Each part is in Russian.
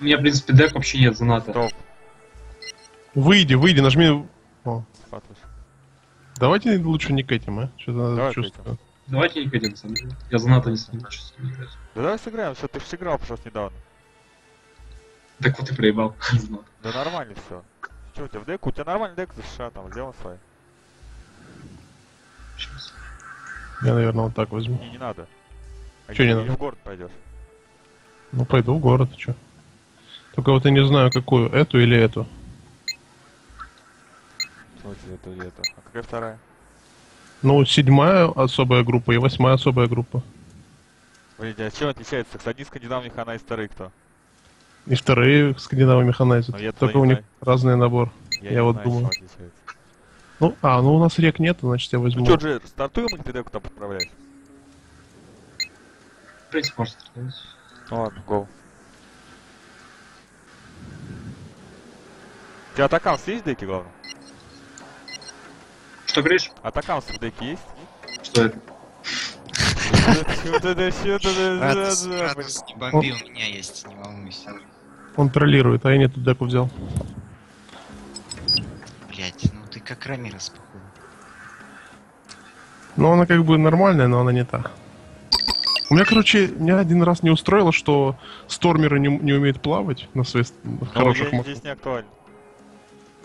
У меня, в принципе, дек вообще нет заната. Стоп, Выйди, выйди, нажми... О, давайте лучше не к этим, а? Что-то Давай к чувствую. Давайте не ходим, на самом деле. Я заната не снимаю, сейчас не играть. Да давай сыграем, что ты же сыграл просто недавно. Так вот и проебал. Да нормально все. Че у тебя в деку? У тебя нормальный дек за США там, сделал свой. Сейчас. Я, наверное, вот так возьму. Не, не надо. А Чё не надо? в город пойдешь. Ну, пойду в город, что. Только вот я не знаю, какую, эту или эту. Тебя это или это? А какая вторая? Ну, седьмая особая группа и восьмая особая группа. Блин, а чем отличается? Один скандинав механа и второй кто? И вторые скандинавы механайзят. Ну, Только у них знаю. разный набор. Я не вот знаю, думаю. Ну, а, ну у нас рек нет, значит я возьму. Ну что, Джей, стартуем или ты деку там подправляешь? В принципе, можно стартовать. Ну ладно, гол. Тебя атакамс есть в деке, главное? Что говоришь? Атакамс в деке есть? Что это? Радус, не бомби, у меня есть, не волнуйся. Он троллирует, а я не ту деку взял. Блять, ну ты как Рамирес, походу. Ну, она как бы нормальная, но она не та. У меня, короче, меня один раз не устроило, что стормеры не, не умеют плавать на своих Ну, хороших машинах. здесь не актуально.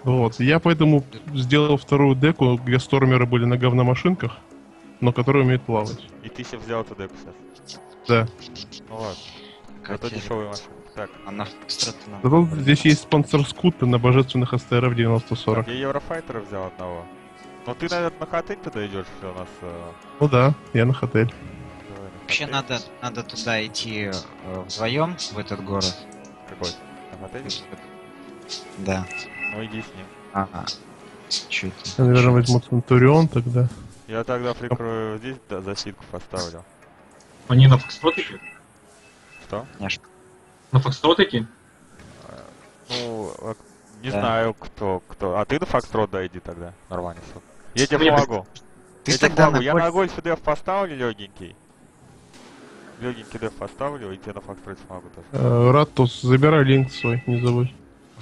Вот. Я поэтому сделал вторую деку, где стормеры были на говномашинках, но которые умеют плавать. И ты себе взял эту деку сейчас. Да. Ну ладно, зато дешевая машина. Так, Она Фокстрот нам. Зато здесь есть спонсор скута на божественных СТР в 9040. я Еврофайтера взял одного. Но ты, наверное, на хотель тогда идешь, все у нас... э, Ну да, я на хотель. Вообще хотель. надо, надо туда идти э, вдвоем, в этот город. Какой? На хотеле? Да. Ну иди с ним. Ага. Чё это? Я, наверное, возьму Центурион тогда. Я тогда прикрою здесь, да, защитку поставлю. Они на фокстротике? Что? Конечно. На фокстротике? Ну, э, не Да. знаю, кто, кто. А ты на Фокстрот дойди тогда. Нормально. Я тебе Мне помогу. Ты я тогда помогу. на Я гольф- на гольфе деф поставлю легенький. Легенький деф поставлю, и тебе на Фокстроте помогу тоже. Э, Ратус, забирай линк свой, не забудь.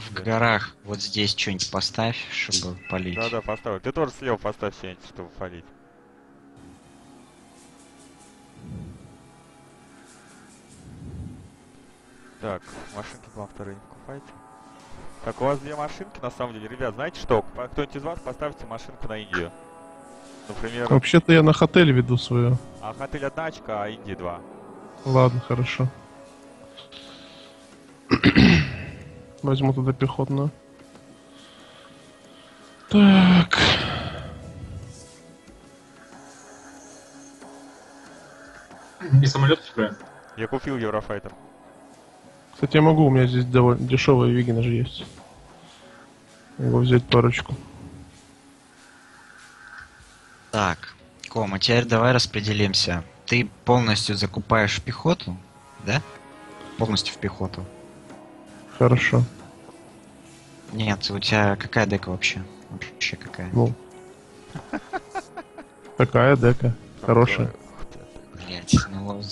В горах вот здесь что-нибудь поставь, чтобы полить. Да-да, поставлю. Ты тоже слева поставь что-нибудь, чтобы фалить. Так, машинки вам вторые не покупайте. Так, у вас две машинки, на самом деле. Ребят, знаете что? Кто-нибудь из вас поставьте машинку на Индию. Например, Вообще-то я на хотель веду свою. а Хотель одна очка, а Индии два. Ладно, хорошо. Возьму туда пехотную. Так. И самолет играем. Я купил Еврофайтер. Кстати, я могу, у меня здесь довольно дешевые вигины же есть. Могу взять парочку. Так, Кома, теперь давай распределимся. Ты полностью закупаешь пехоту, да? Полностью в пехоту. Хорошо. Нет, у тебя какая дека вообще? Вообще какая? Ну. Такая дека. Хорошая. Блять, ну вот.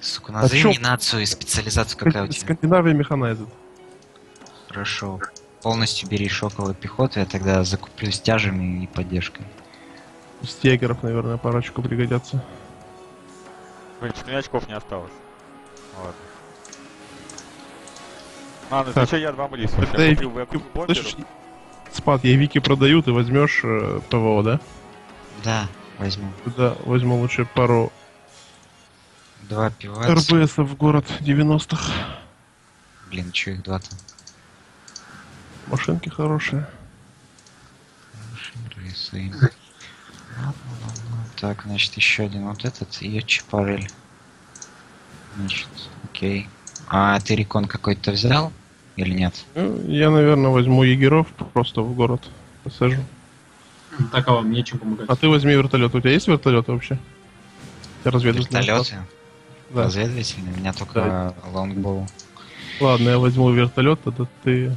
Сука, А назови нацию и специализацию какая у тебя. Скандинавия механайзед. Хорошо. Полностью бери шоковую пехоту, я тогда закуплю с тяжами и поддержкой. Стегеров, наверное, парочку пригодятся. Блин, очков не осталось. Ладно. Ладно, Так. ты что, я два. Это Я и- купил. Слышишь, Спад, я Вики продаю, ты возьмешь э, ПВО, да? Да, возьму. Туда возьму лучше пару Два пиваца. РБСов в город 90-х. Блин, чё их два-то? Машинки хорошие. Ладно. Так, значит, еще один вот этот и Чапарель. Значит, окей. А ты рекон какой-то взял? Или нет? Ну, Я, наверное, возьму егеров просто в город посажу. Так, а вам нечем помогать. А ты возьми вертолет. У тебя есть вертолет вообще? Я разведывательный Вертолеты? Да. Разведывательные? У меня только лонгбоу. Ладно, я возьму вертолет, тогда ты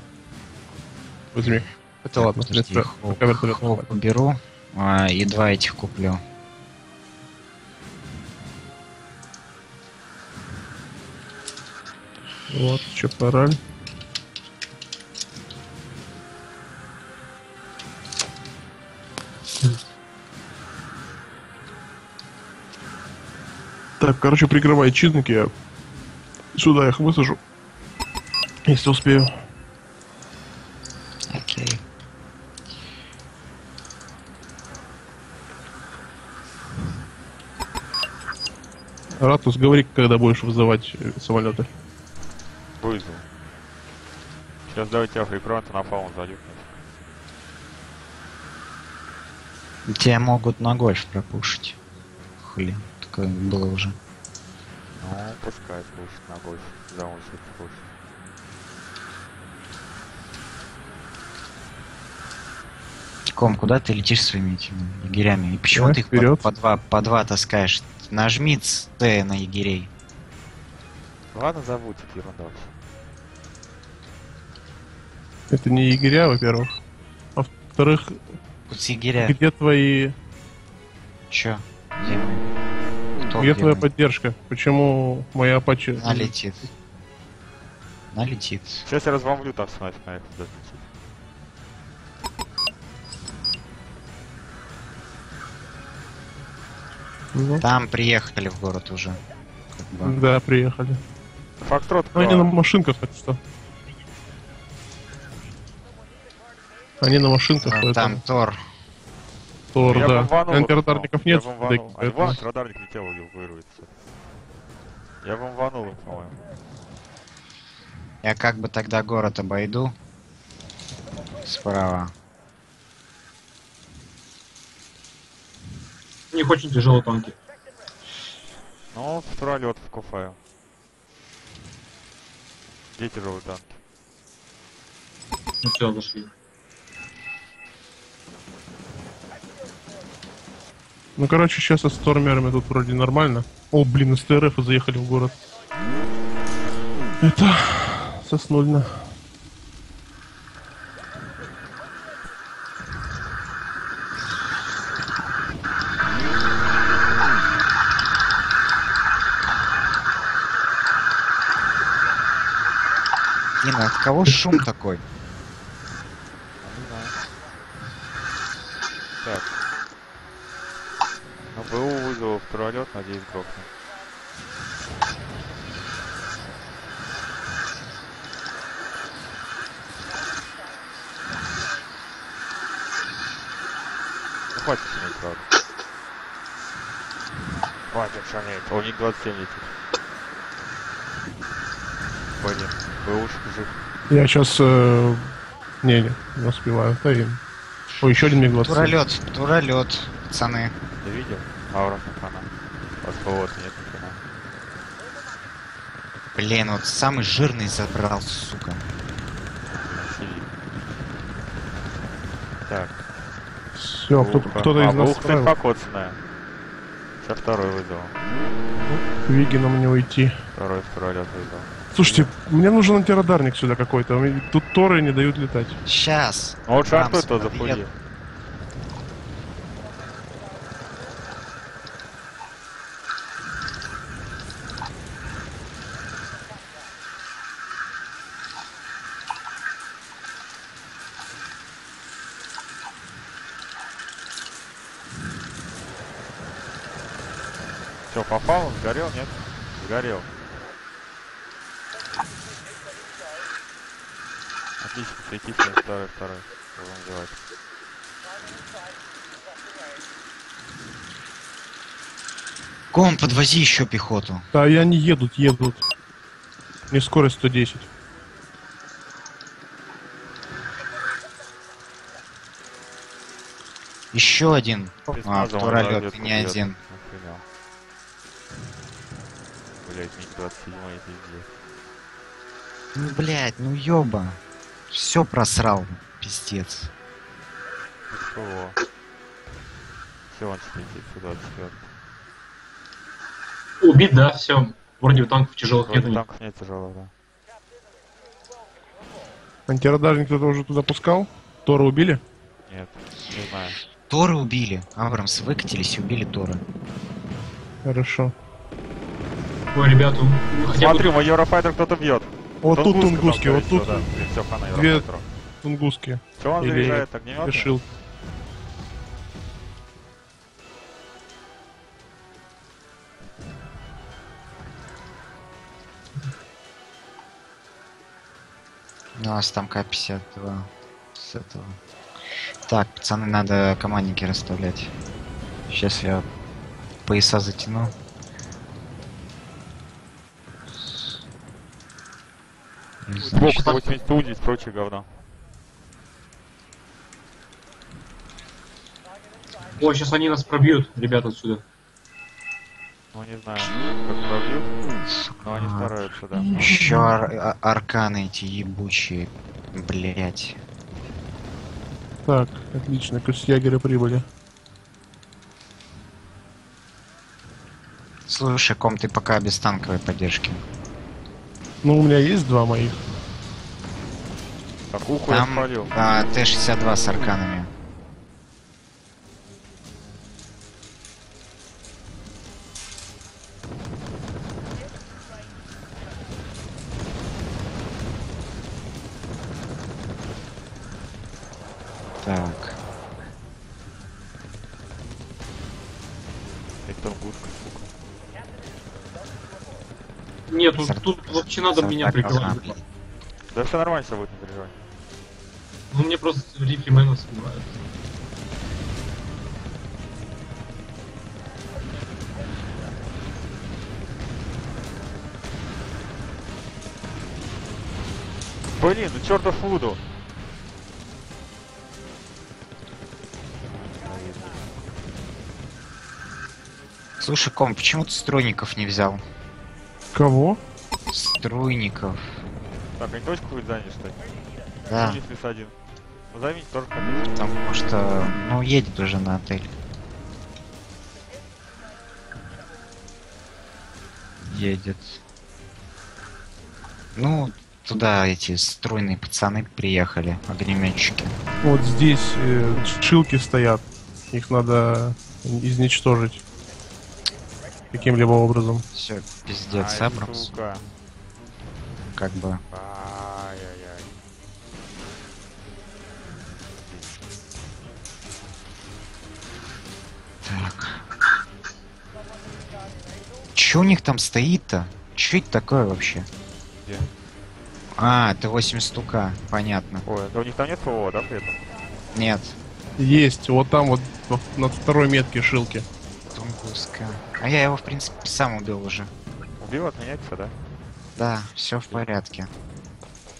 возьми. Хотя Так, ладно, подожди, Хоук- пока вертолет хватит. беру. а, и два этих куплю. Вот, Чапараль. Так, короче, прикрывай чизники, я сюда их высажу. Если успею. Окей. Ратус, говори, когда будешь вызывать э, самолеты. Вызов. Сейчас давайте тебя фрикронта на фаун зайдет. Тебя могут на гольф пропушить. Хули, такое было уже. Ну, пускай слушать на гольф. Да, он слушает. Ком, куда ты летишь своими этими егерями? И почему Давай ты их по, вперед. по два, по два таскаешь? Нажми Т на егерей. Ладно, забудь, это ерунда. Это не егеря, во-первых. А во-вторых, Тут с егеря. где твои... Чё? Где Где твоя поддержка? Почему моя апачи... Она летит. Она летит. Сейчас я разбомблю там снайпер на их вот этот. Ну, Там приехали в город уже. Как бы. да, приехали. Фактрот Ну, они на машинках, так что. Они на машинках, А. Там Тор. Тор, Я да. Антирадарников нет. Я бомбанул. А поэтому- вон, радарник летел и вырвется. Я бомбанул их, по-моему. Я как бы тогда город обойду. Справа. У них очень тяжелые танки. Ну, пролет в Куфаю. Где тяжелые танки? Ну все, зашли. Ну, короче, сейчас со стормерами тут вроде нормально. О, блин, СТРФ заехали в город. Это соснульно. Дина, от кого шум такой? БУ вызвал в пролет, надеюсь, грохнет. Ну, хватит шуметь, правда. Хватит шуметь. У них 27 летит. Блин, БУшек жив. Я сейчас... Э... Не, не, не успеваю. Да, и- О, еще один меглот. Туралет, туралет, пацаны. Ты видел? Аура хана. Вот нет хана. Блин, вот самый жирный забрал, сука. Так. Все, кто-то а, из нас Ух, справил. покоцанная. Сейчас второй вызвал. Вигином не уйти. Второй пролет вызвал. Слушайте, мне нужен антирадарник сюда какой-то. Тут торы не дают летать. Сейчас. Ну вот шартой Рамс то подъедет. зафулил. Все, попал, он сгорел, нет? Сгорел. Отлично, светите, второй, второй. Будем делать. Ком, подвози еще пехоту. Да, и они едут, едут. Не скорость 110. Еще один. А, разведку не бьет. один. Блять, МиГ-27 пиздец. Ну, блядь, ну ёба. Все просрал, пиздец. СПО. Все, он летит сюда, четвертый. Убит, да, все. Вроде танков тяжелых нет. Вроде танков нет тяжелых, да. Антирадарник кто-то уже туда пускал? Тора убили? Нет, не знаю. Торы убили. Абрамс выкатились и убили Тора. Хорошо. Ой, ребята, хотя бы... Смотри, мой Eurofighter кто-то бьет. Вот тут тунгуски, вот тут две- тунгуски. Чё он Или заряжает огнемёты? Решил. У нас там К-52 с этого. Так, пацаны, надо командники расставлять. Сейчас я пояса затяну. И, значит, Сбоку 80 удить, прочее говно. О, сейчас они нас пробьют, ребята, отсюда. Ну не знаю, как пробьют, но они стараются, да. Еще ар- а- арканы эти ебучие. Блять. Так, отлично, крестьягеры прибыли. Слушай, ком, ты пока без танковой поддержки. Ну, у меня есть два моих. Так, уху я Там спалил. а, Т-62 с арканами. Так, И тунгуска, сука. Нет, тут, тут вообще надо меня так прикрывать. Да все нормально все будет, не переживай. Ну, мне просто рифлименов сбивают. Блин, ну чертов Вуду. Слушай, ком, почему ты стройников не взял? Кого? Стройников. Так, они точку хоть заняли, что ли? Да, Вниз плюс один. Ну займите тоже потому что, ну, едет уже на отель. Едет. Ну, туда эти стройные пацаны приехали, огнеметчики. Вот здесь э, шилки стоят. Их надо изничтожить. Каким-либо образом. Все, пиздец, Ай, Абрамс. сука. Как бы. Ай-яй-яй. Так. Че у них там стоит-то? Че это такое вообще? Где? А, это 8 стука, понятно. Ой, да у них там нет ПВО, да, при этом? Нет, Есть, вот там вот во- над второй метки шилки. Тунгуска. А я его, в принципе, сам убил уже. Убил, отменяется, да? Да, все в порядке.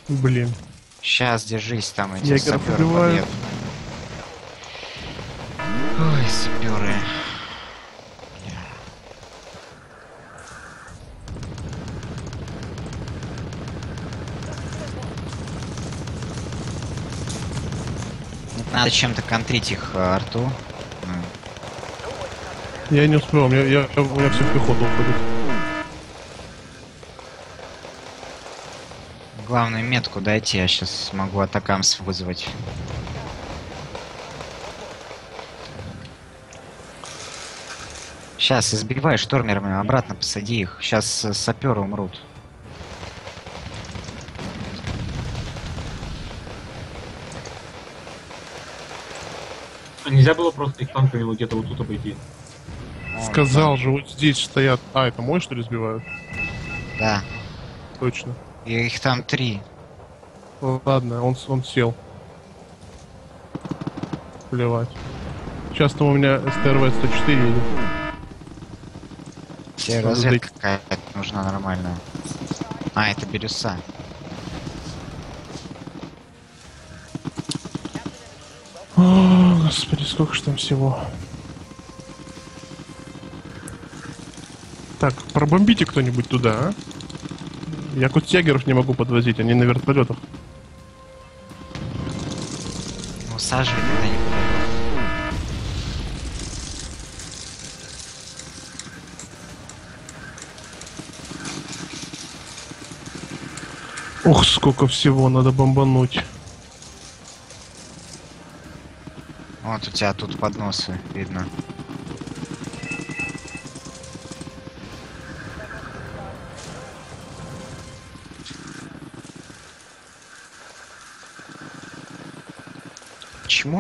Блин. Сейчас, держись там, эти Ягер саперы подъедут. Ой, саперы. Надо чем-то контрить их э, арту. Я не успел, у меня, я, у меня все в пехоту уходит. Главное метку дайте, я сейчас могу атакамс вызвать. Сейчас, избивай штормерами, обратно посади их. Сейчас саперы умрут. А нельзя было просто их танками вот где-то вот тут обойти? Сказал же, вот здесь стоят. А, это мой что ли сбивают? Да. Точно. И их там три. Ладно, он, он сел. Плевать. Сейчас там у меня СТРВ-104 едет. Тебе разведка какая-то нужна нормальная. А, это бирюса. О, господи, сколько ж там всего. Так, пробомбите кто-нибудь туда, а? Я кутягеров не могу подвозить, они на вертолетах. Ну, саживай тогда не. Ух, сколько всего надо бомбануть. Вот у тебя тут подносы, видно.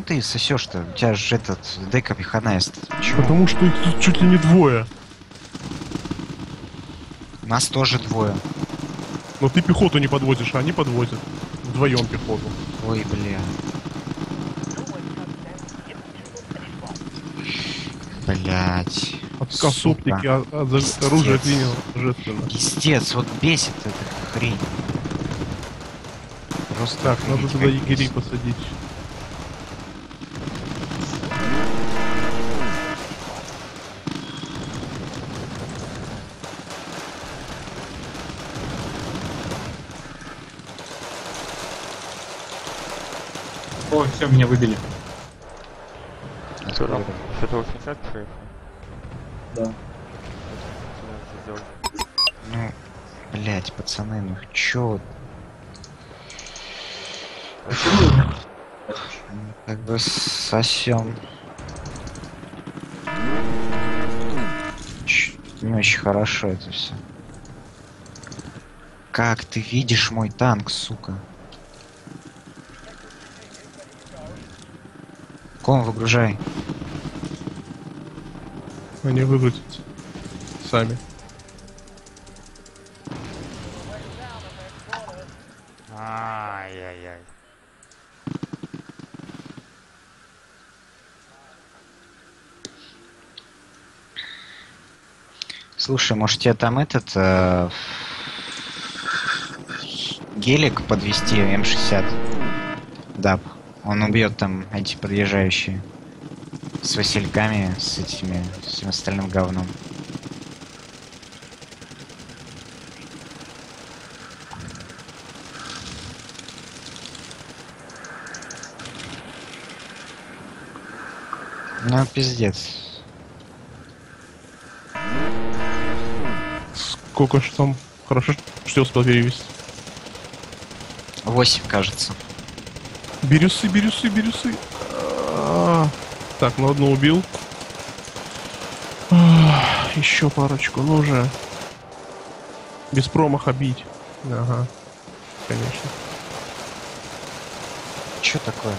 Ты сосешь-то? У тебя же этот дека пеханаст. Чего? Потому что их тут чуть ли не двое. Нас тоже двое. Но ты пехоту не подводишь, а они подводят. Вдвоем пехоту. Ой, бля. Блять. Сука. оптики, а, а оружие клинило божественно. Пиздец, вот бесит эта хрень. Просто Так, надо туда егерей посадить. О, все, меня выбили. Что там? Что-то 80 проехал? Да. Ну, блять, пацаны, ну чё? Как бы сосем. Не очень хорошо это все. Как ты видишь мой танк, сука? Ком выгружай. Они выгрузятся. Сами. Ай-яй-яй. Слушай, может тебе там этот э, гелик подвести М60? Да, он убьет там эти подъезжающие. С васильками, с этими, с всем остальным говном. Ну, пиздец. Сколько ж там? Хорошо, что успел перевести. 8, кажется. Бирюсы, бирюсы, бирюсы. А, Так, ну одну убил. А, Еще парочку, ну уже. Без промаха бить. Ага. Конечно. Что такое?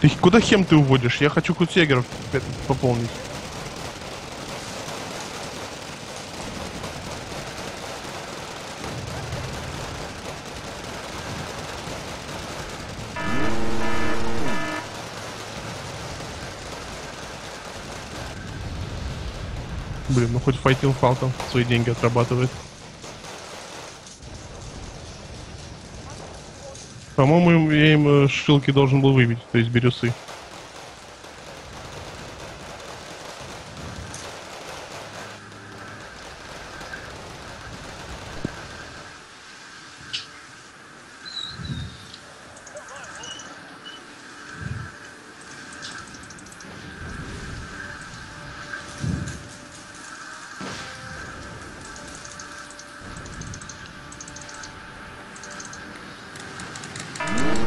Ты куда хем ты уводишь? Я хочу кутегеров пополнить. Блин, ну хоть Fighting Falcon свои деньги отрабатывает. По-моему, я им э, шилки должен был выбить, то есть бирюсы.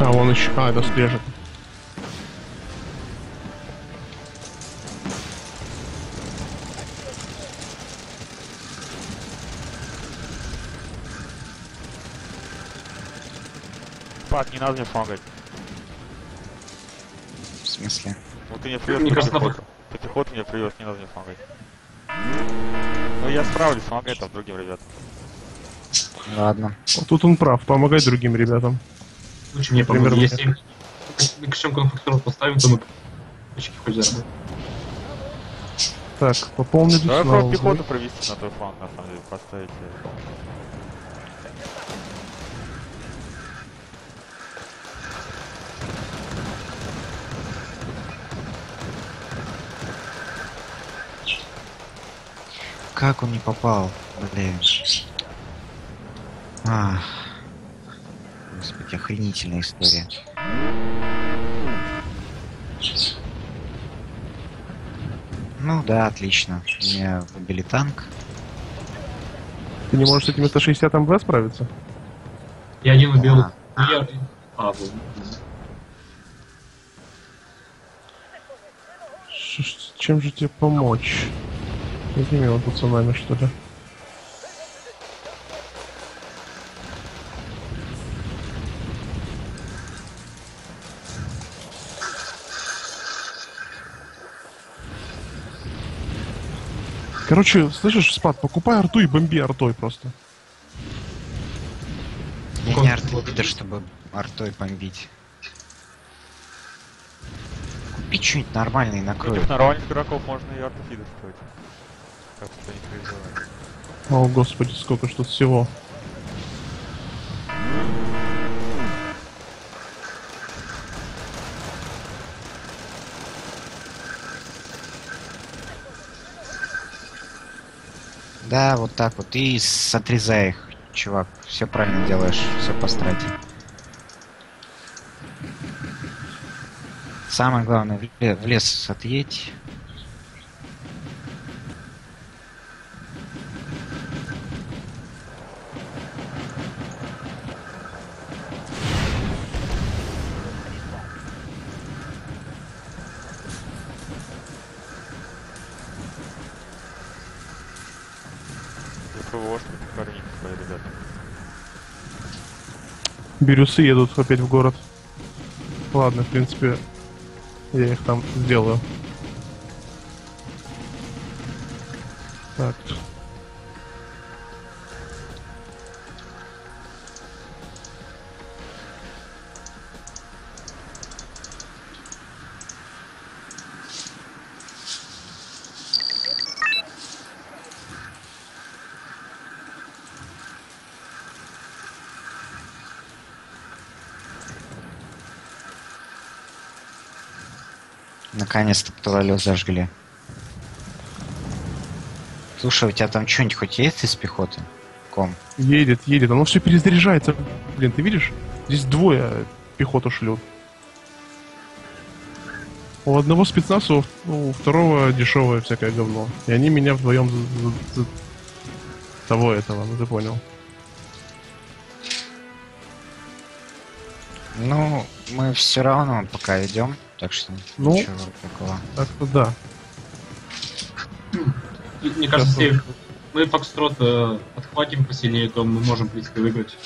А, это скрежет. Пак, не надо мне помогать. В смысле? Вот ты мне привез Мне кажется, пехоту. Ты пехоту мне привез, не надо мне помогать. Ну я справлюсь, помогай там другим ребятам. Ладно. Вот тут он прав, помогай другим ребятам. Лучше мне помогли. Если мы к конфликторов поставим, то мы очки хоть заработаем. Так, пополнили Давай снова. просто пехоту провести на твой фланг, на самом деле, поставить. Как он не попал? Блин. Ах. Господи, охренительная история. Ну да, отлично. Мне выбили танк. Ты не можешь с этими 160 МВ справиться? Я один убил. А. Я... А, ш- Чем же тебе помочь? Какими вот пацанами, что ли? Короче, слышишь, Спад, покупай арту и бомби артой просто. Я Кон- не арт чтобы артой бомбить. Купи что-нибудь нормальное и накрой. Против нормальных игроков можно и артефиды строить. Так что не переживай. О, господи, сколько ж тут всего. Да, вот так вот. И с- отрезай их, чувак. Все правильно делаешь, все постарать. Самое главное, в лес отъедь. ПВОшки, парни, свои ребята. Бирюсы едут опять в город. Ладно, в принципе, я их там сделаю. Так. Наконец-то птололёв зажгли. Слушай, у тебя там что-нибудь хоть есть из пехоты? Ком. Едет, едет. Оно все перезаряжается. Блин, ты видишь? Здесь двое пехоту шлют. У одного спецназа, у второго дешевое всякое говно. И они меня вдвоем за, за- за того этого, ну ты понял. Ну, мы все равно пока идем, так что Ну. ничего такого. Так-то да. И Мне кажется, если мы Фокстрот э, отхватим посильнее, то мы можем, в принципе, выиграть.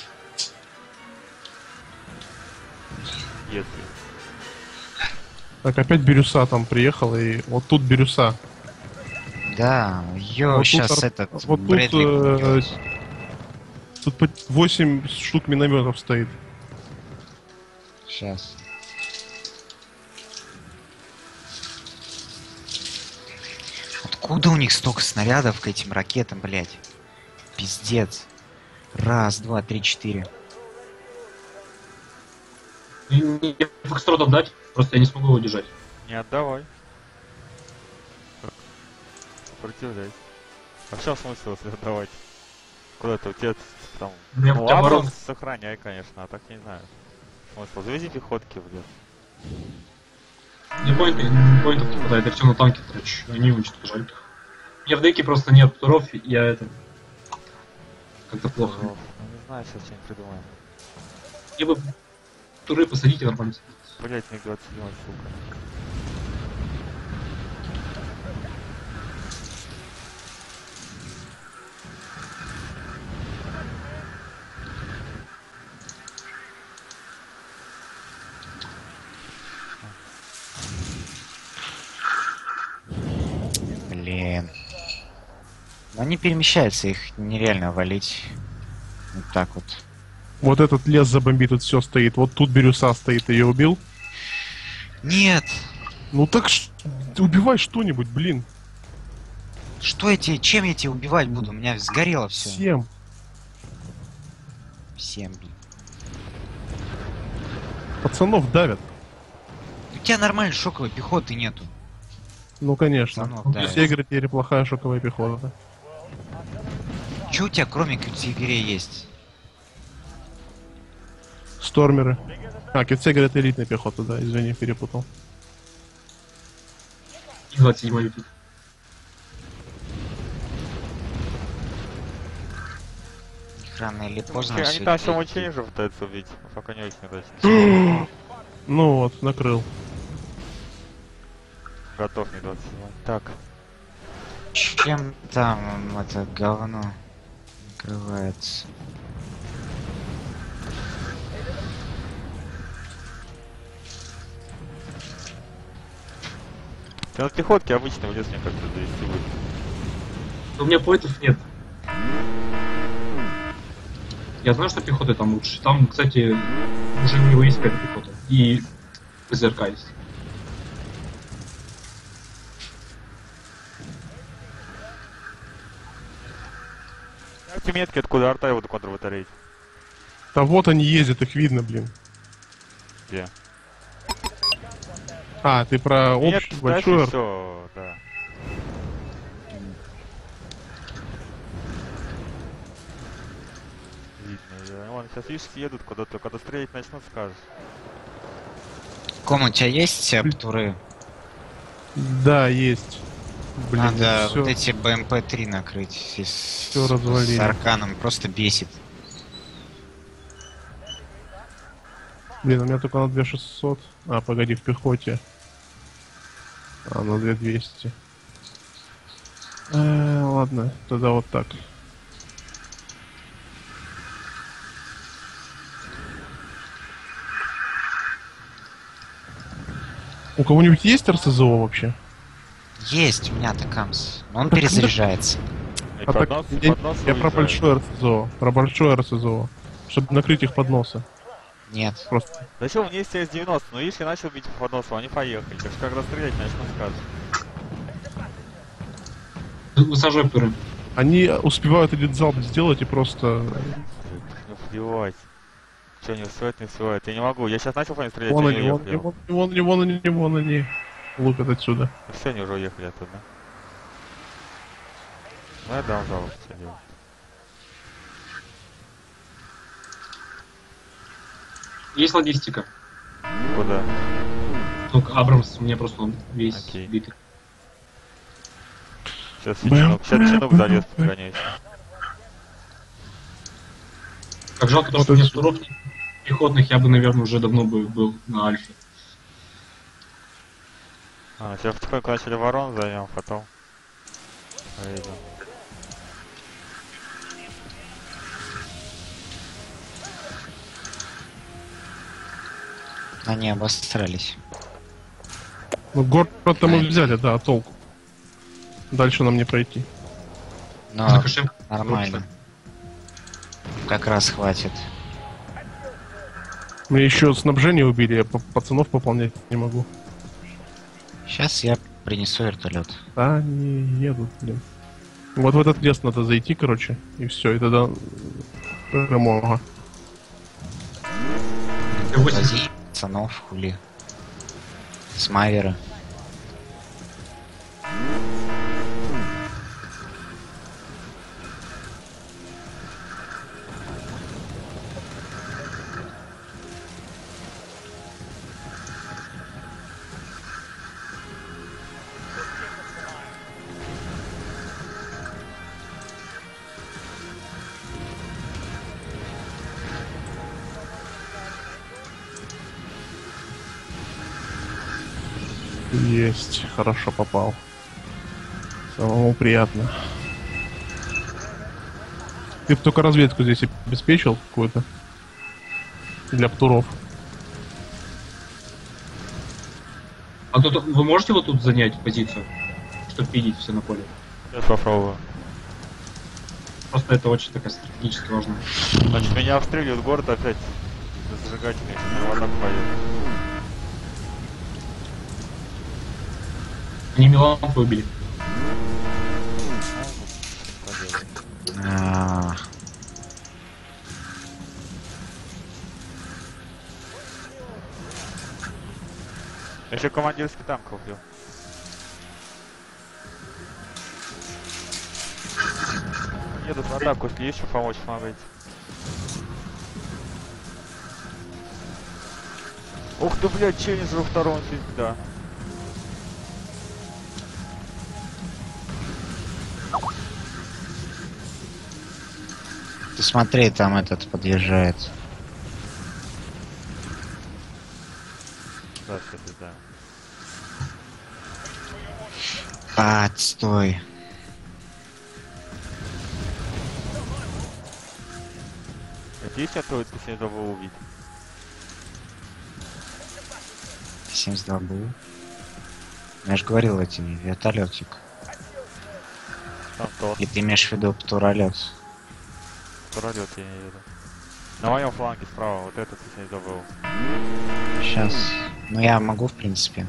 Если. Так, опять Бирюса там приехал, и вот тут Бирюса. Да, ее Вот тут сейчас ар- этот вот тут, э. Тут по 8 штук минометов стоит. Сейчас. Откуда у них столько снарядов к этим ракетам, блядь? Пиздец. Раз, два, три, четыре. Мне Фокстрот отдать, просто я не смогу его держать. Не отдавай. Сопротивляй. А чем смысл, если отдавать? Куда ты, у тебя там... Ну, оборон. сохраняй, конечно, а так не знаю. Смысл, завези пехотки лес. Мне поинтов поинтов не хватает, я все на танки трачу. Они уничтожают их. У меня в деке просто нет туров, я это... Как-то плохо. Ну, не знаю, сейчас что-нибудь придумаем. Мне бы туры посадить и нормально. Блять, мне 27 сука. Блин. Перемещаются, их нереально валить. Вот так вот. Вот этот лес забомбит, тут все стоит. Вот тут Бирюса стоит, ее убил. Нет! Ну так ш- убивай что-нибудь, блин. Что тебе, чем я тебя убивать буду? У меня сгорело все. Всем. Всем, блин. Пацанов давят. У тебя нормальной шоковой пехоты нету. Ну конечно. Пацанов давят. Все игры теперь плохая шоковая пехота. Что у тебя кроме QTV есть? Стормеры. А, Китсегер это элитная пехота, да, извини, перепутал. И 27 летит. Их рано или поздно Они там все мучение же пытаются убить, пока не очень удачно. Ну вот, накрыл. Готов не 27. Так, Чем там это говно накрывается? ты на пехотке обычно в лес мне как-то завести будет. Но у меня поэтов нет. Я знаю, что пехоты там лучше. Там, кстати, уже у него есть какая-то пехота. И ПЗРК есть. Ставьте метки, откуда арта его контрбатареить. Да вот они ездят, их видно, блин. Где? А, ты про Нет, общую большую... все, да. Видно, да. Вон, сейчас видишь, едут куда-то, когда стрелять начнут, скажешь. Ком, у тебя есть э, птуры? Да, есть. Блин, Надо всё. вот эти БМП-3 накрыть и с, развалили. с арканом. Просто бесит. Блин, у меня только на 2600. А, погоди, в пехоте. А, на 2200. Э, ладно, тогда вот так. У кого-нибудь есть РСЗО вообще? Есть у меня Такамс. Но он Так, ну, перезаряжается. А так, и я, про большое РСЗО. Про большое РСЗО. Чтобы накрыть их подносы. Нет. Просто. Зачем у меня есть С-90? Ну если начал бить по подносу, они поехали. Так что когда стрелять начнут, скажешь. Высаживай пыры. Они успевают один залп сделать и просто... Ну плевать. Че, не стоит, не стоит. Я не могу. Я сейчас начал по ним стрелять, Вон они вон вон они, вон они, вон они, вон они. Лупят отсюда. Все, они уже уехали оттуда. Ну я дам жалоб, что делать. Есть логистика. Куда? Только Абрамс, у меня просто он весь Окей. битый. Сейчас Бэм, чинук, сейчас чинук бэм, залез бэм. погоняйся. Как жалко, то, Вот что у меня туров пехотных, я бы, наверное, уже давно бы был на Альфе. А, сейчас потихоньку начали ворон займем, потом. Поедем. Они обосрались. Ну, город-то мы взяли, да, толку. Дальше нам не пройти. Но Закашем. нормально. Как раз хватит. Мне еще снабжение убили, я пацанов пополнять не могу. Сейчас я принесу вертолет. А, они едут, блин. Вот в этот лес надо зайти, короче, и все, и тогда перемога. Т-80. Вози пацанов, хули. Смайвера. Хорошо попал. Самому приятно. Ты б только разведку здесь обеспечил какую-то? Для птуров. А тут вы можете вот тут занять позицию, чтобы видеть все на поле? Сейчас попробую. Просто это очень такая стратегически важно. Значит, меня обстреливают город опять. Зажигательный, я в Милан выбили. Поделаю. А, еще командирский танк куплю. Едут в атаку, если что помочь, помогайте. Ух ты, блядь, челленджер во втором да. Ты смотри, там этот подъезжает. Отстой. Оттуда, ты сегодня забыл убить? 72 был. Я же говорил, эти вертолетик. И ты имеешь в виду туралет? Пройдет, я не виду. На моем фланге справа, вот этот, не забыл. Сейчас. Ну я могу, в принципе.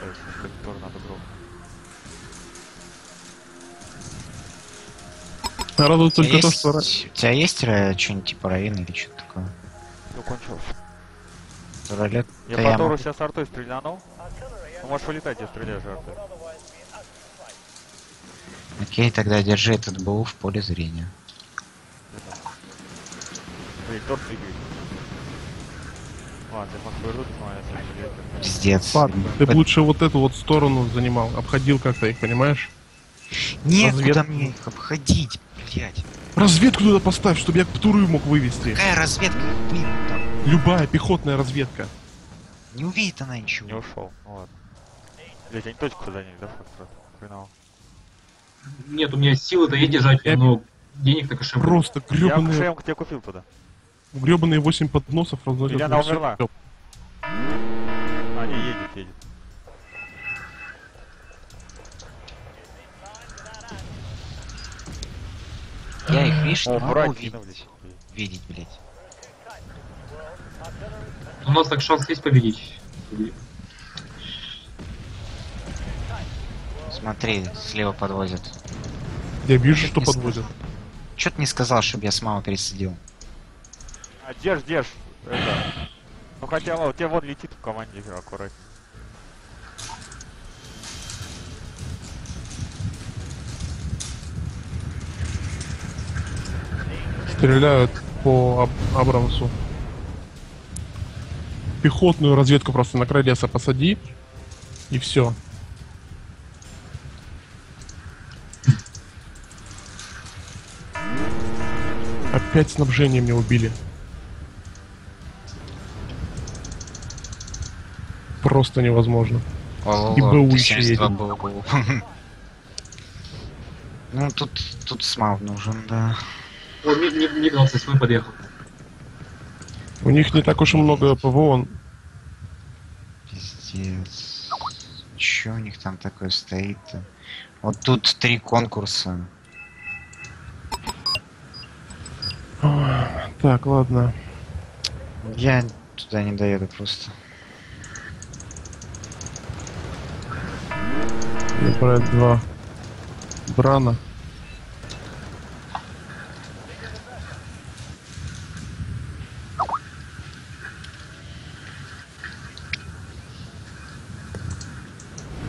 То есть, как тоже надо было. Радует только то, есть, что... ра- у тебя есть ра- что-нибудь типа равина или что-то такое? Все кончилось. Туралет? Я по я Тору могу. сейчас артой стрелянул. Ну, можешь вылетать, я стреляю же артой. Окей, тогда держи этот БУ в поле зрения. Ладно, но сейчас не летаю. Пиздец. Фак, ты бы лучше вот эту вот сторону занимал, обходил как-то их, понимаешь? Некуда разведка. мне их обходить, блядь. Разведку туда поставь, чтобы я Птуру мог вывести. Какая разведка? Блин, там. Любая пехотная разведка. Не увидит она ничего. Не ушел, ну ладно. Блять, они точку заняли, да, факт? Хреново. Нет, у меня силы-то есть держать, Я- но денег так кошем. Просто Я гребаные, КШМ тебе купил туда. гребаные 8 подносов разносят. Или она умерла? А, не, едет, едет. Я их, видишь, не могу видеть. Блин. видеть, блядь. У нас так шанс есть победить. Смотри, слева подвозят. Я вижу, что подвозят. Чё ты не сказал, чтобы я с мамой пересадил? А, держ, держ. Это. Ну хотя ладно, у тебя вон летит в команде аккуратнее. Стреляют по Аб- Абрамсу. Пехотную разведку просто на край леса посади. И все. Опять снабжение мне убили. Просто невозможно. О, И БУ еще 72 едет. БУ. Ну, тут, тут смав нужен, да. О, Миг, Миг, Миг 28 подъехал. У них не так уж и много ПВО. он- Пиздец. Чё у них там такое стоит-то? Вот тут три конкурса. Так, ладно. Я туда не доеду просто. Я брать два. Брана.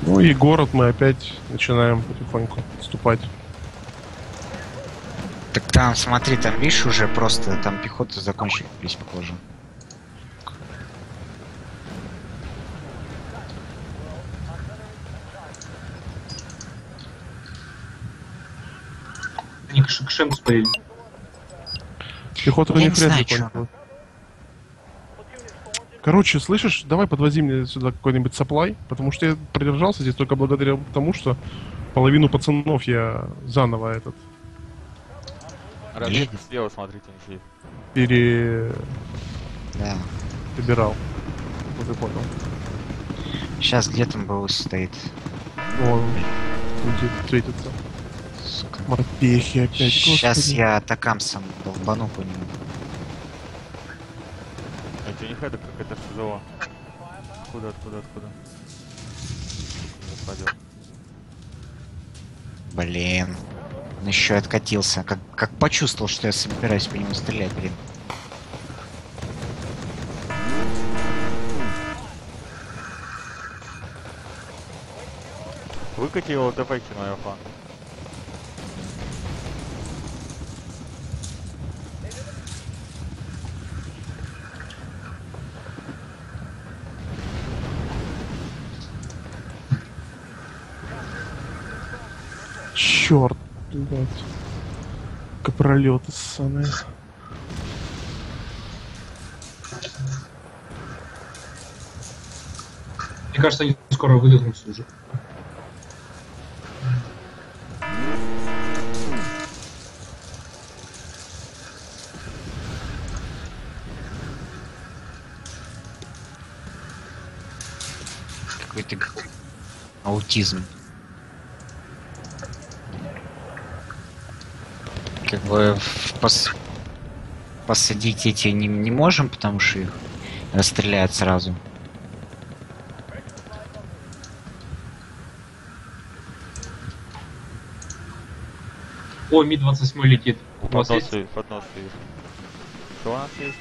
Ну и город мы опять начинаем потихоньку отступать. Так там, смотри, там, видишь, уже просто там пехота закончились, похоже. Они кш- кшем спалили. Пехота не хрен знаю, закончилась. Короче, слышишь, давай подвози мне сюда какой-нибудь саплай, потому что я продержался здесь только благодаря тому, что половину пацанов я заново этот Разведка Едет. слева, смотрите, не сидит. перебирал. Да. Вот и понял. Сейчас где там БУ стоит? Вон, где светится. Сука. Морпехи опять. Сейчас господи. я атакамсом долбану по нему. Это у них это как это ШЗО. Откуда, откуда, откуда? Не. Блин. Он еще и откатился. Как, как почувствовал, что я собираюсь по нему стрелять, блин. Выкати его ТПки на его фланг. Черт, блядь. Капролеты ссаные. Мне кажется, они скоро выдохнутся уже. Какой-то... аутизм. Как бы в пос- посадить эти не, не можем, потому что их расстреляют сразу. О, Ми-28 летит. У вас есть? есть. Что у нас есть?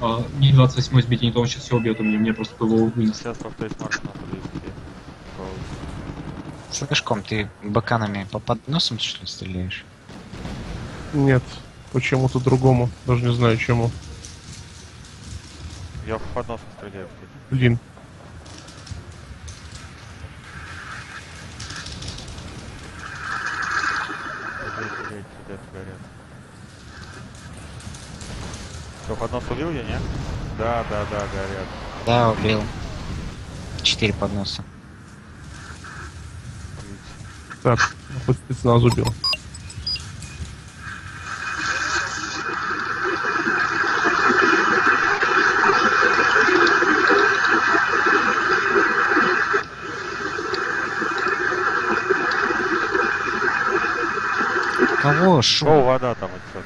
А, Ми-28 сбить, не то он сейчас все убьет у меня, мне просто ПВО вынес. Сейчас повторюсь, Марк надо довести. Слышком, ты баканами по подносам что ли стреляешь? Нет, почему-то другому. Даже не знаю чему. Я в подносом стреляю. Блин. Что, поднос убил я, не? Да, да, да, горят. Да, убил. Четыре подноса. Так, хоть спецназ убил. Кого? Шо? Шоу вода там и чё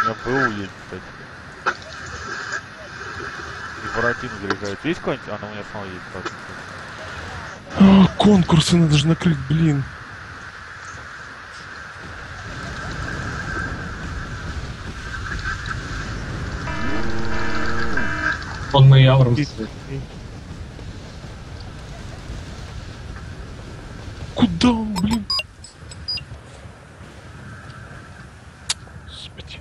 У меня БУ есть, кстати. И Буратино заряжает. Есть какой-нибудь? А, ну у меня есть. ладно. А, конкурсы надо же накрыть, блин. Он мои Абрамсы. Он, блин? Господи.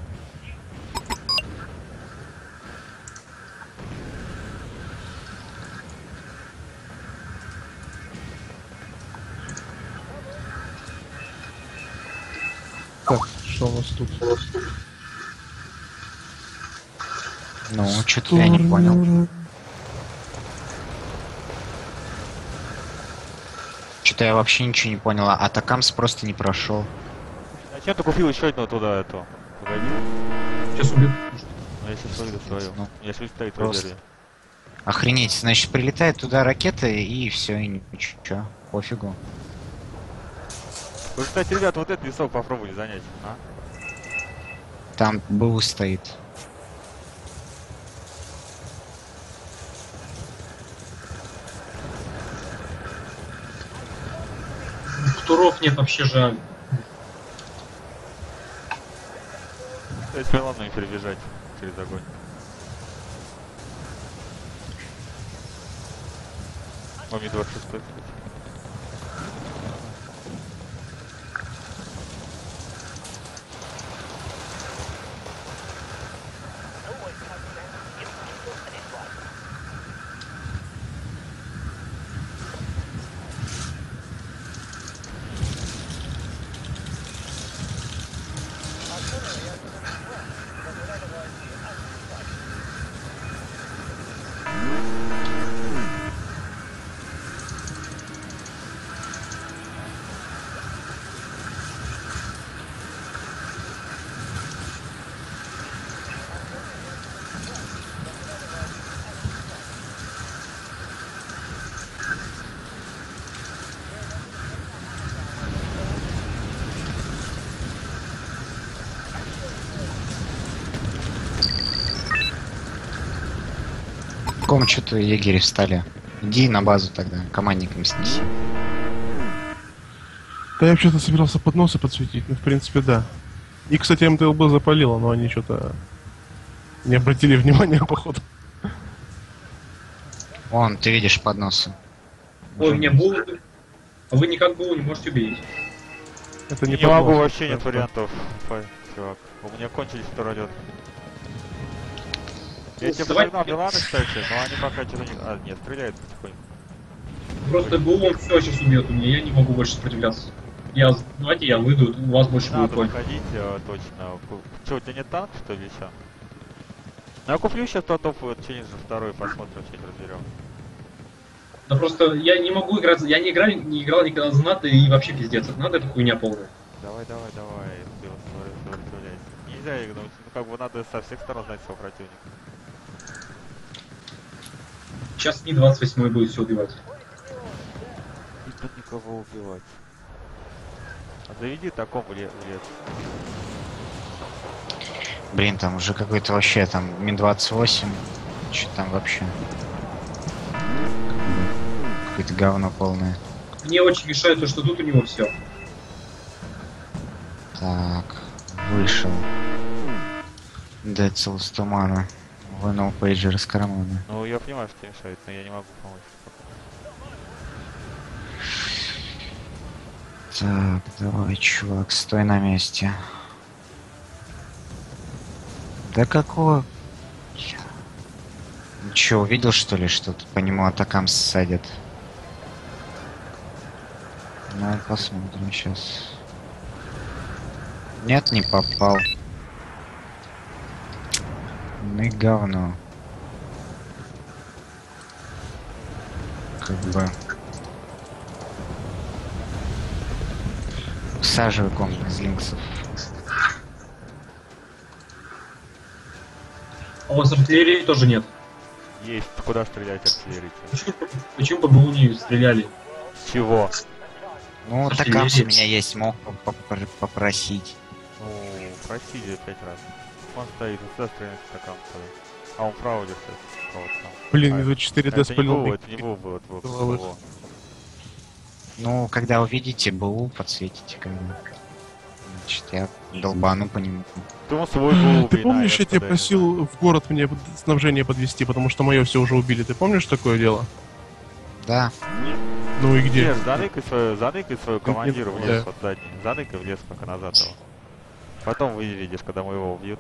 Так, что у нас тут? Ну, что-то я не понял. Я вообще ничего не понял. А Атакамс просто не прошел. Зачем ты купил еще одну туда, эту? Погоди. Сейчас убьют. Ну, я сейчас выйду свою. Ну, Я сейчас стоит просто. Охренеть, значит, прилетает туда ракета и все, и ничего. Пофигу. Вы, кстати, ребят, вот этот весок попробуйте занять, а? Там БУ стоит. Туров нет, вообще жаль. То есть не перебежать через огонь. Мами 26 кстати. Ком, что-то егери встали. Иди на базу тогда, командниками снеси. Да я вообще-то собирался подносы подсветить, ну в принципе да. И, кстати, МТЛБ запалило, но они что-то не обратили внимания, походу. Вон, ты видишь подносы. Ой, у меня булы. А вы никак булу не можете убить. Это Не, не, могу, вообще нет вариантов. Чувак. У меня кончились второлет. Я тебе подогнал Милана, кстати, но они пока что-то не... А, нет, стреляют потихоньку. Просто булу он все сейчас убьет у меня, я не могу больше сопротивляться. Я, давайте я выйду, у вас больше будет Надо конь. выходить, э, точно. Че, у тебя нет танк, что ли, еще? Ну, я куплю сейчас тот вот челлендж второй, посмотрим, что разберем. Да просто я не могу играть, я не играл, не играл никогда за НАТО и вообще пиздец. Это надо, это хуйня полная. Давай, давай, давай, сопротивляйся. нельзя игнуть. Ну, как бы надо со всех сторон знать своего противника. Сейчас не 28 будет все убивать. И тут никого убивать. А заведи таком в ле- в лес. Блин, там уже какой-то вообще там Ми-28. Что там вообще? Какое-то говно полное. Мне очень мешает то, что тут у него все. Так, вышел. Децл с тумана. Вынул пейджер из кармана. Ну, я понимаю, что тебе мешает, но я не могу помочь. Так, давай, чувак, стой на месте. Да какого... Че, увидел что ли, что тут по нему атакам ссадят? Ну, посмотрим сейчас. Нет, не попал. Ну и говно. Как бы... Усаживай комплекс линксов. А у вас артиллерии тоже нет. Есть, куда стрелять артиллерии? Почему, почему по БУ не стреляли? Чего? Ну, есть- у меня есть, мог попр- попросить. Ну, просили пять раз. Он стоит, вот сюда стреляет стакан А он право держит. Вот там. Блин, А, из 4D это не спалил. было, это не было, было, это было. Ну, когда увидите БУ, подсветите как бы. Значит, я долбану по нему. Думал, свой был Ты помнишь, я тебя просил в город мне под- снабжение подвести, потому что мое все уже убили. Ты помнишь такое дело? Да, Ну и где? Нет, заныкай свою, заныкай свою командира в лес, да. вот задний. Заныкай в лес пока назад его. Потом выведешь, когда мы его убьют.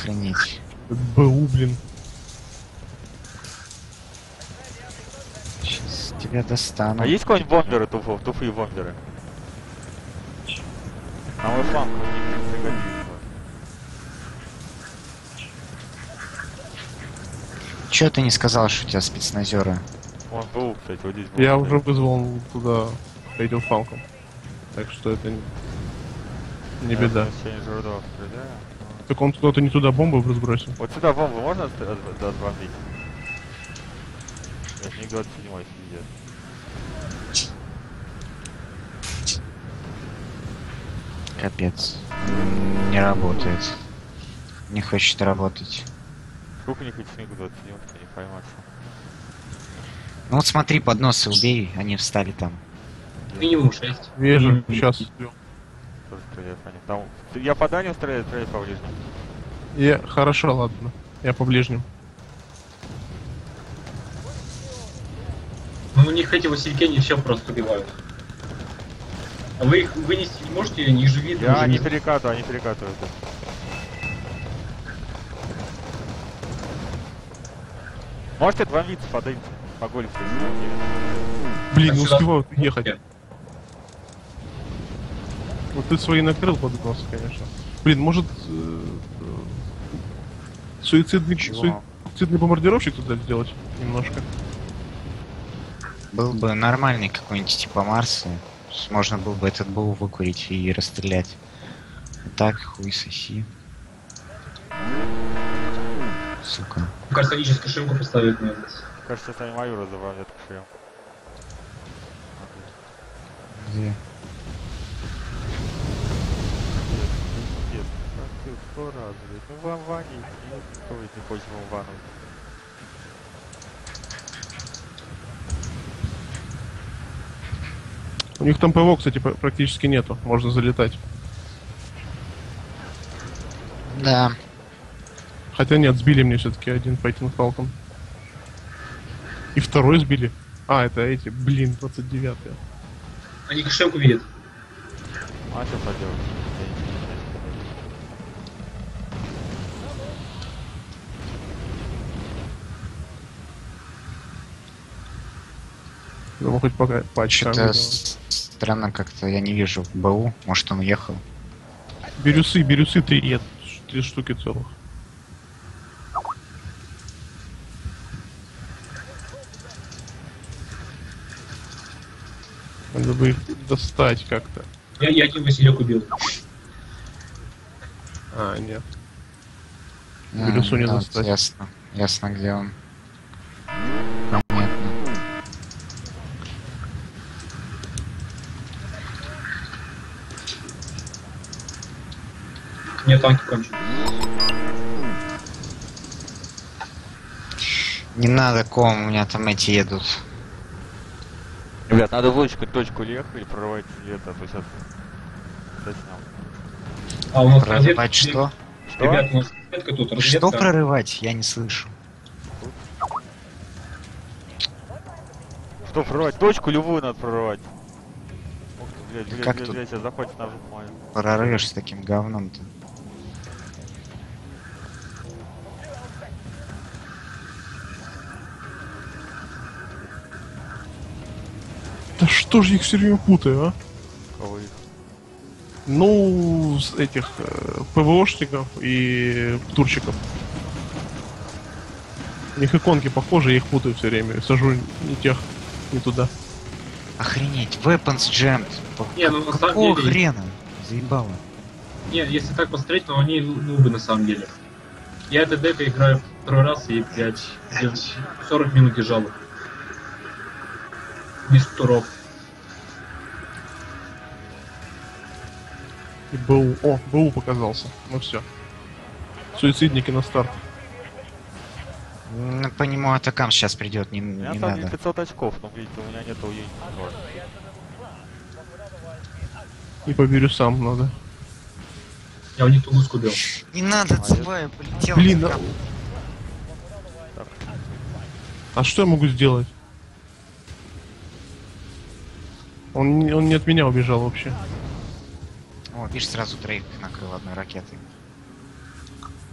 Охренеть. БУ, блин. Сейчас тебя достану. А есть какой-нибудь бомберы туфу, туфые бомберы? На мой фланг не пригодится. Чё ты не сказал, что у тебя спецназеры? Он был, кстати, вот здесь был. Я уже вызвал туда этим фалком. Так что это не, не беда. Стреляю. Так он куда-то не туда бомбу разбросил. Вот сюда бомбу можно отбомбить? Это не год седьмой сидит. Капец. Не работает. Не хочет работать. Сколько у них этих год седьмой, не поймать. Ну вот смотри, подносы убей, они встали там. Минимум 6. Вижу, сейчас. Тоже стреляю по ним. Там... Я по дальнему стреляю, стреляю по ближнему. Я... Хорошо, ладно. Я по ближнему. Ну, у них эти васильки, они все просто убивают. А вы их вынести не можете, они же видно. Я не перекатываю, они перекатывают. Можете отбомбиться, подойти по гольфу. Блин, А не успеваю ехать. Вот ты свои накрыл подносы, конечно. Блин, может... э, э, Суицидный, Чего? суицидный бомбардировщик туда сделать немножко. Был бы нормальный какой-нибудь типа Марса. Можно было бы этот БУ выкурить и расстрелять. Так, хуй соси. Сука. Кажется, они сейчас кошельку поставят на. Кажется, сейчас они мою разобрали кошелек. Где? Пиздец, раз, блядь. Ну вам нет, никто ведь не хочет вам вануть. У них там ПВО, кстати, пр- практически нету. Можно залетать. Да. Хотя нет, сбили мне все-таки один Fighting Falcon. И второй сбили. А, это эти, блин, 29 -е. Они кошельку видят. А что поделать? Ну, хоть пока патч Что-то странно как-то, я не вижу. БУ, может он уехал? Бирюсы, бирюсы три, нет, три штуки целых. Надо бы их достать как-то. Я, я один Василек убил. А, нет. А, Бирюсу не достать. Ясно, ясно, где он. Мне танки кончились. Не надо ком, у меня там эти едут. Ребят, надо в лодочку точку ехать и прорывать это, а то сейчас... Заснял. А у нас Прорывать разведка- что? Что? Ребят, у нас разведка тут, разведка. Что прорывать? Я не слышу. Что прорывать? Точку любую надо прорывать. Ух ты, блядь, блядь, Как блядь, тут? блядь, сейчас заходит на. Прорывешь с таким говном-то. Что же их все время путаю, а? Кого их? Ну, с этих э, ПВОшников и турчиков. У них иконки похожи, я их путаю все время. Сажу не тех, не туда. Охренеть, weapons jammed. По- Не, ну, на самом деле- хрена? Заебало. Не, если так посмотреть, то они нубы на самом деле. Я этой декой играю второй раз и, блядь, где 40 минут держал их. Без туров. И БУ. О, БУ показался. Ну все. Суицидники на старт. М, По нему атакам сейчас придет, не, У меня не там надо. 500 очков, но, видите, у меня нету ей. И по бирюсам надо. Я у них тугуску убил. Не надо. Цвая, полетел. Блин. Так, а что я могу сделать? Он, он не от меня убежал вообще. О, видишь, сразу троих накрыл одной ракетой.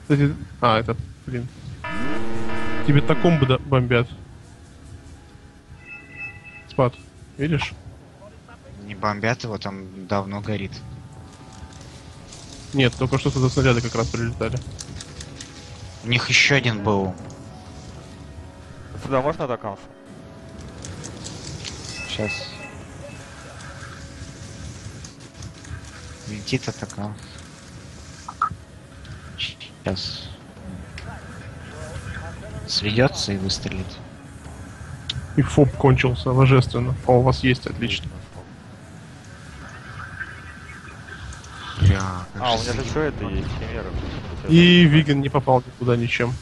Кстати, а, это, блин. Тебе таком бы бомбят. Спад, видишь? Не бомбят его, там давно горит. Нет, только что туда снаряды как раз прилетали. У них еще один был. Сюда можно атакам? Сейчас. Летит атака. Сейчас. Сведется и выстрелит. И фоп кончился, божественно. О, у вас есть, отлично. Бля, А, у меня же что это есть? Химера. И Виген не попал никуда ничем.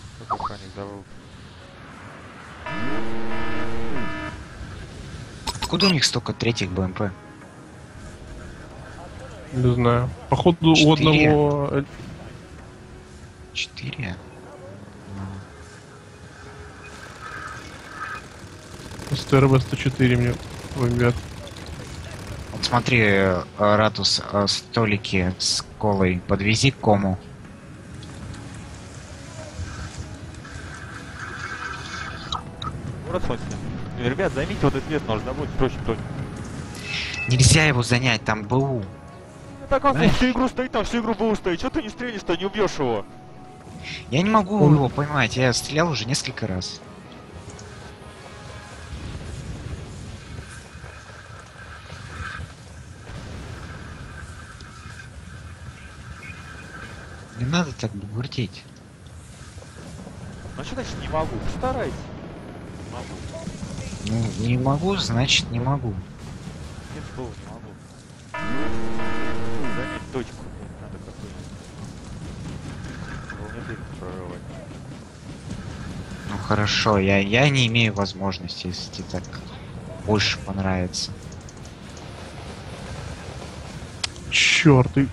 Откуда у них столько третьих БМП? Не знаю. Походу у Четыре. одного... э, Четыре? СТРВ-104 мне бомбят. Вот смотри, э, Ратус, э, столики с колой подвези к кому. Ну, раз он с ним. Ребят, займите вот этот лес, нужно будет проще кто Нельзя его занять, там БУ. Так он Знаешь- всю игру стоит, там всю игру был стоит. Чё ты не стрелишь-то, не убьешь его? Я не могу Он- его поймать, я стрелял уже несколько раз. Не надо так бугуртеть. Ну что значит не могу? Постарайся. Могу. Ну, не могу, значит не могу. Нет слова, не могу. Занять точку. Надо какую-нибудь. Волнительно прорывать. Ну хорошо, я, я не имею возможности, если тебе так больше понравится. Черт, и...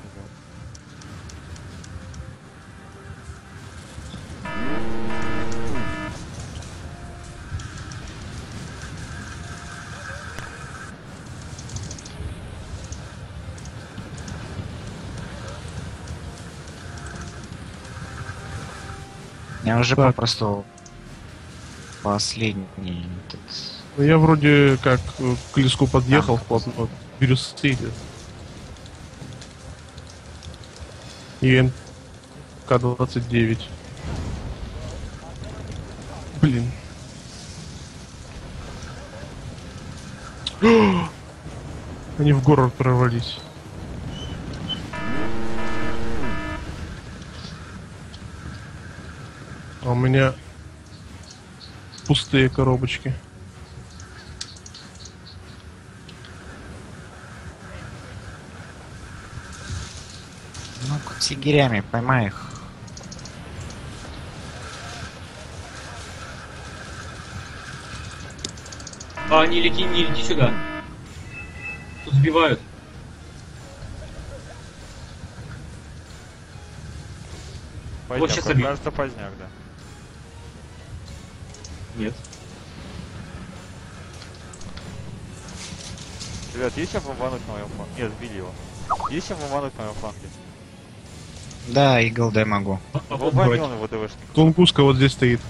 Я уже попросту последний этот... Ну, я вроде как э, к леску подъехал вплотную. Вот, бирюсы идет. И МК-29. Блин. Они в город прорвались. А у меня пустые коробочки. Ну, с егерями, поймай их. А, не лети, не лети сюда. Тут сбивают. Поздняк, вот объявим. кажется, поздняк, да. Нет. Ребят, есть чем бомбануть на моем фланге? Нет, сбили его. Есть чем бомбануть на моем фланге? Да, Игл дай могу. А, а. Тунгуска вот здесь стоит.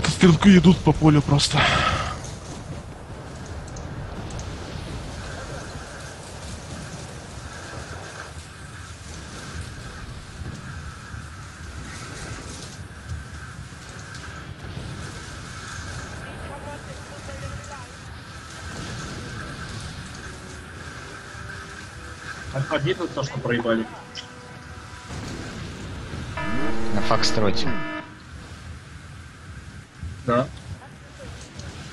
Вот стрелки идут по полю просто. Обидно то, что проебали. На Фокстроте. Да.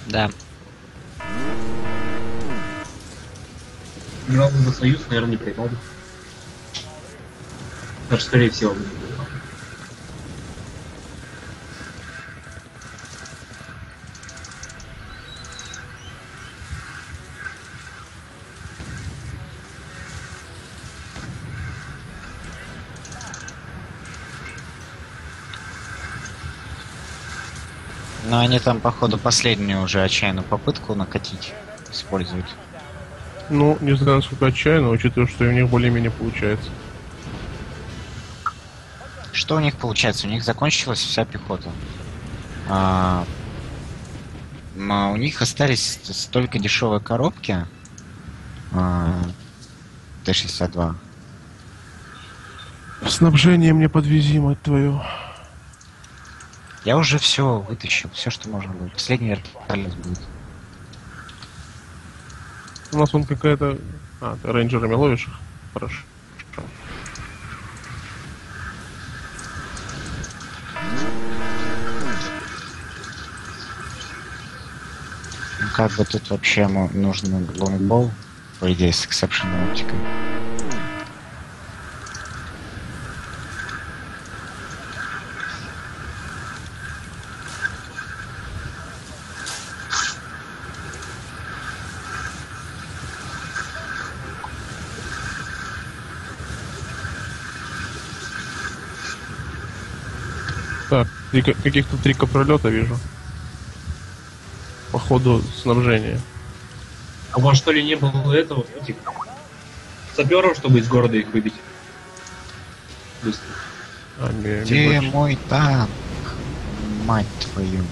Да. Бы за Союз, наверное, не проебал бы. Даже скорее всего. Но они там, походу, последнюю уже отчаянную попытку накатить используют. Ну, не знаю, насколько отчаянно, учитывая, что и у них более-менее получается. Что у них получается? У них закончилась вся пехота. А, а у них остались ст- только дешевые коробки. А, Т-62. Снабжение мне подвези, мать твою. Я уже все вытащил, все, что можно будет. Последний вертолет будет. У нас вон какая-то... А, ты рейнджерами ловишь их? Хорошо. Ну, как бы тут вообще нужен Longbow, по идее, с exception оптикой. Ка- каких-то три капролета вижу. Походу снабжение. А у вас что ли не было этого, этих саперов, чтобы из города их выбить? Быстро. А, не, не Где больше. мой танк? Мать твою.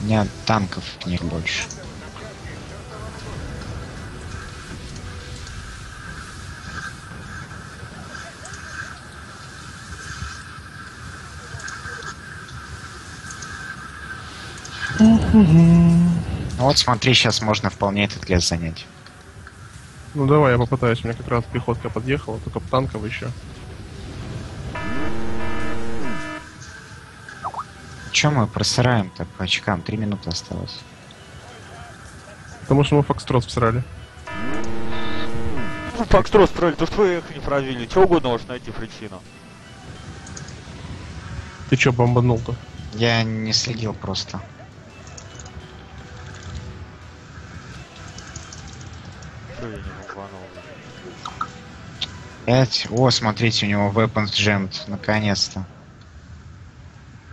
У меня танков нет больше. Ну вот смотри, сейчас можно вполне этот лес занять. Ну давай, я попытаюсь. У меня как раз пехотка подъехала, только танков еще. Чем мы просыраем-то по очкам? Три минуты осталось. Потому что мы Фокстрот всрали. Ну, Фокстрот строили, то что вы их не провели? Че угодно можешь найти причину. Ты чё бомбанул-то? Я не следил просто. 5. О, смотрите, у него Weapons Jammed, наконец-то.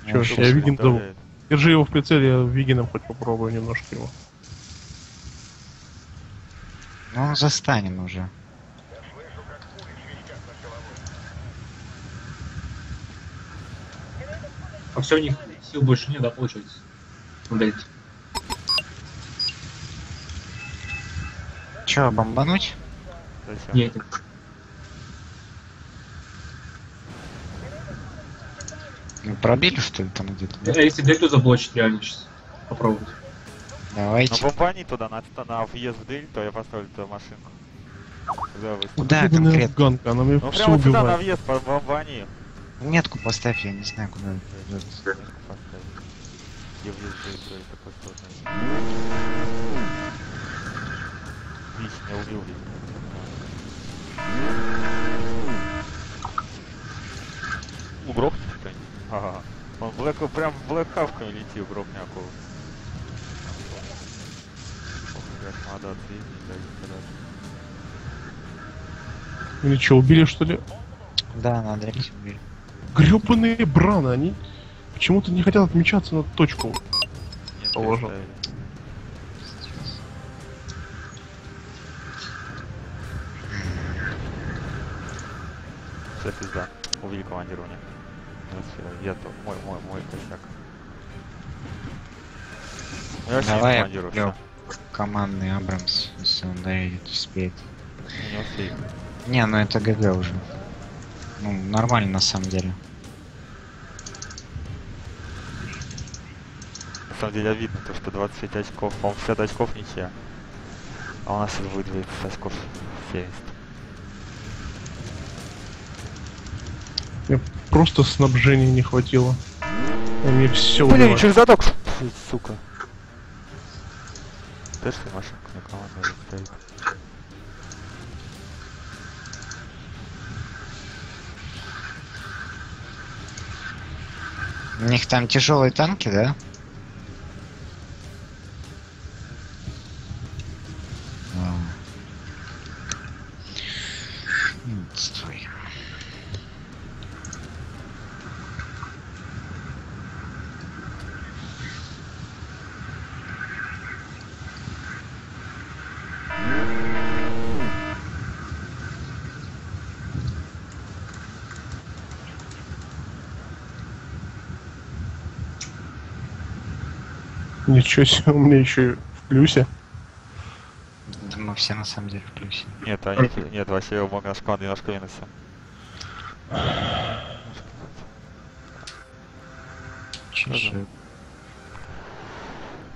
Чё, я Вигин зову. Держи его в прицеле, я Вигином хоть попробую немножко его. Ну, застанен уже. А все, у них сил больше не да, получается? Удалить. Че, бомбануть? Нет, нет. Пробили, что ли, там где-то? А если дельту заблочить, реально сейчас попробовать. Ну Давайте. бомбани туда, на, на въезд в дель, то я поставлю туда машинку. Куда Ебаная конкретно? ганка, она меня Ну все прямо сюда на убивает. въезд, по бомбани. Метку поставь, я не знаю, куда. Метку поставить. Где въезд в это убил кто-нибудь? Ага. Он блэк, прям блэк хавками летит, блядь, надо ответить, да, Или что, убили что ли? Да, надо лечь убили. Гребаные браны, они почему-то не хотят отмечаться на точку. Нет, Положил. Все, пизда. Увели командирование. Всё, Я то, мой, мой, мой косяк. Ну, Я Давай я куплю командный Абрамс, если он доедет, успеет. Не. Не, ну это ГГ уже. Ну, нормально на самом деле. На самом деле видно, то, что 25 очков, по-моему, 50 очков ничья. А у нас будет 20 очков 70. Просто снабжения не хватило. И мне все Блин, убивает. через задок! Фу, сука. Ty masz na komandę tutaj. У них там тяжелые танки, да? А. Стой. Ничего себе, у меня еще и в плюсе. Да мы все на самом деле в плюсе. Нет, они, нет, вообще его мог наш команды немножко минуса. Чё-чё.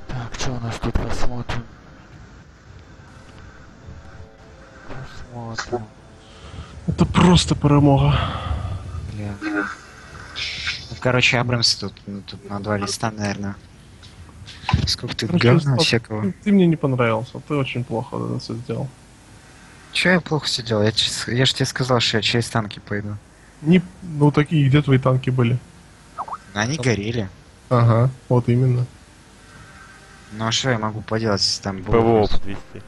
Так, что у нас тут посмотрим? Посмотрим. Это просто перемога. Бля. Ну, короче, Абрамс тут, ну, тут на два листа, наверное. Сколько ты Короче, говна всякого. ты- Ты мне не понравился, ты очень плохо это всё сделал. Че я плохо все делал? Я, я же тебе сказал, что я через танки пойду. Не, ну такие, где твои танки были? Они горели. Ага, вот именно. Ну а что я могу поделать, если там был ПВО подвести.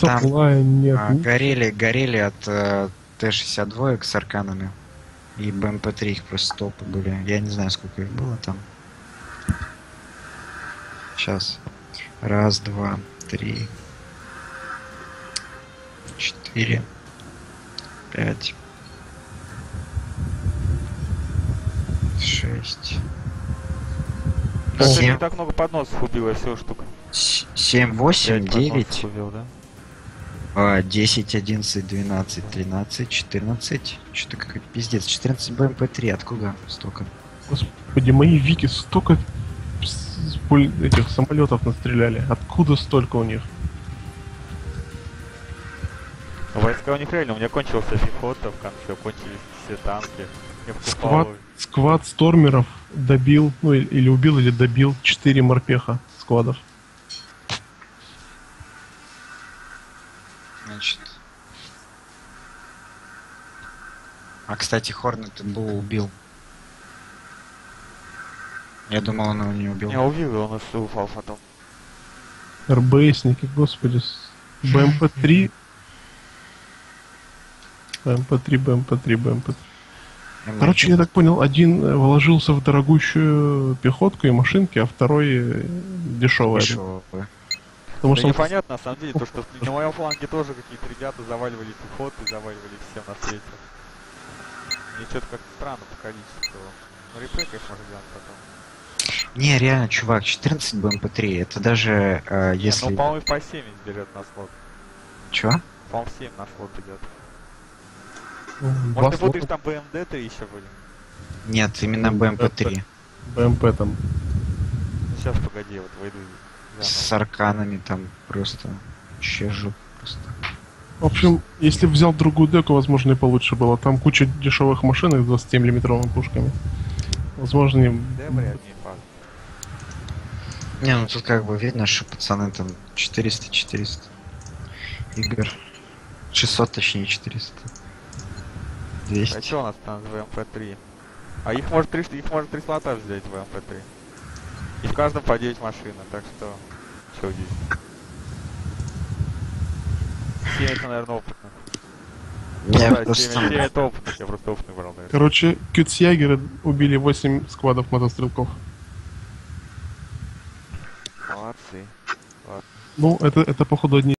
Там, нет. А, горели, горели от э, Т-62 с арканами. И БМП-3 их просто топы были. Я не знаю, сколько их было там. Сейчас. Раз, два, три. Четыре. Пять. Шесть. Семь. не так много подносов убило, всего штук. с- Семь, восемь, Пять подносов девять. убил, да? А, 10, 11, 12, 13, 14. Что-то какой-то пиздец. 14 БМП-3. Откуда столько? Господи, мои вики столько этих самолетов настреляли. Откуда столько у них? Войска у них реально, у меня кончился пехота в конце, кончились все танки. Я Сквад, сквад стормеров добил, ну или убил, или добил 4 морпеха сквадов. Значит. А, кстати, Хорнет был убил. Я думал, он его не убил. Я увидел, он и упал потом. РБСники, господи. с- БМП-3. БМП-3, БМП-3, БМП-3. М1. Короче, я так понял, один э, вложился в дорогущую пехотку и машинки, а второй э, дешевый. Потому Да что он непонятно, на самом деле, то, что на моем фланге тоже какие-то ребята заваливали пехоту, заваливали всем на свете. Мне что-то как-то странно по количеству. Ну, реплей, конечно, глянуть потом. Не, реально, чувак, 14 БМП-3, это даже э, Не, если... ну, по-моему, по 7 берет на слот. Чё? По-моему, 7 на слот идет. ну, Может, ты слота путаешь, там БМД-3 еще были? Нет, именно БМП-3. БМП там. Ну, сейчас, погоди, вот войду. С арканами там просто... Вообще жопа просто. В общем, если б взял другую деку, возможно, и получше было. Там куча дешевых машинок с 20 миллиметровыми пушками. Возможно, не... Да, вряд ли, факт. Не, ну тут как бы видно, что пацаны там 400-400 игр. 600 точнее 400. А 200. что у нас там БМП-3? А их может три, их может три слота взять БМП-3. И в каждом по 9 машин, так что... Что здесь? 7 это, наверное, опытных. Я да, просто 7, это опытных, я просто опытных брал, наверное. Короче, Кютсьягеры убили 8 сквадов мотострелков. Молодцы. Ну, это, это походу одни